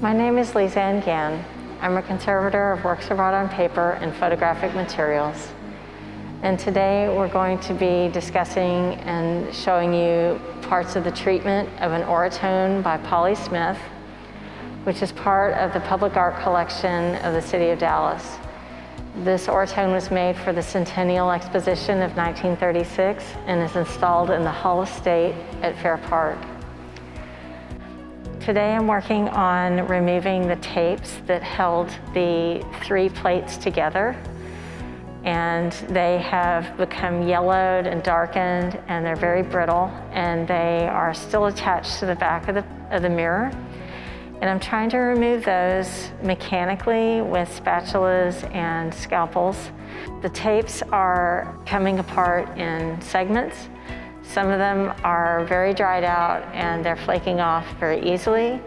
My name is Lizanne Gann. I'm a conservator of works of art on paper and photographic materials. And today we're going to be discussing and showing you parts of the treatment of an Orotone by Polly Smith, which is part of the public art collection of the City of Dallas. This Orotone was made for the Centennial Exposition of 1936 and is installed in the Hall of State at Fair Park. Today I'm working on removing the tapes that held the three plates together and they have become yellowed and darkened and they're very brittle and they are still attached to the back of the, of the mirror. And I'm trying to remove those mechanically with spatulas and scalpels. The tapes are coming apart in segments some of them are very dried out and they're flaking off very easily.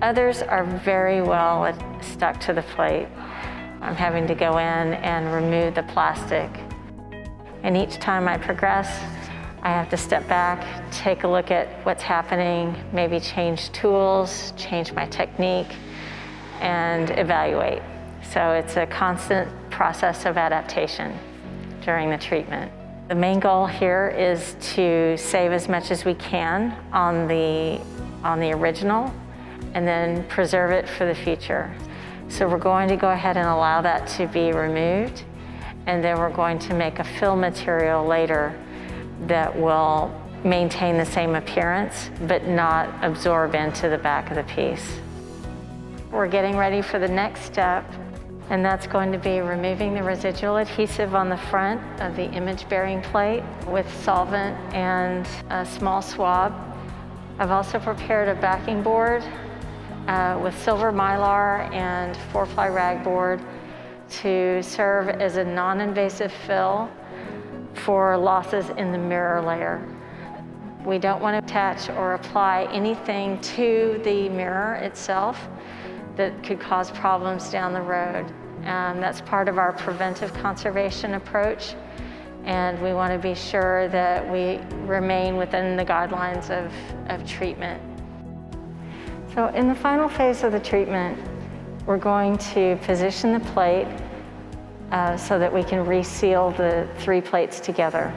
Others are very well stuck to the plate. I'm having to go in and remove the plastic. And each time I progress, I have to step back, take a look at what's happening, maybe change tools, change my technique, and evaluate. So it's a constant process of adaptation during the treatment. The main goal here is to save as much as we can on the, on the original and then preserve it for the future. So we're going to go ahead and allow that to be removed and then we're going to make a fill material later that will maintain the same appearance but not absorb into the back of the piece. We're getting ready for the next step and that's going to be removing the residual adhesive on the front of the image bearing plate with solvent and a small swab. I've also prepared a backing board uh, with silver mylar and four ply rag board to serve as a non-invasive fill for losses in the mirror layer. We don't want to attach or apply anything to the mirror itself that could cause problems down the road. Um, that's part of our preventive conservation approach. And we want to be sure that we remain within the guidelines of, of treatment. So in the final phase of the treatment, we're going to position the plate uh, so that we can reseal the three plates together.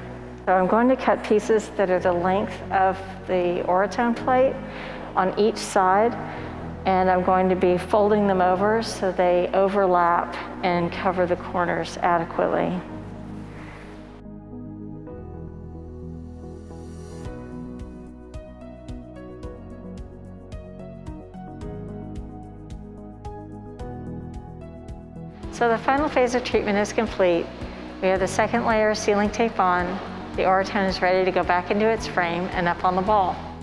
So I'm going to cut pieces that are the length of the Orotone plate on each side and I'm going to be folding them over so they overlap and cover the corners adequately. So the final phase of treatment is complete. We have the second layer of sealing tape on. The Orotone is ready to go back into its frame and up on the ball.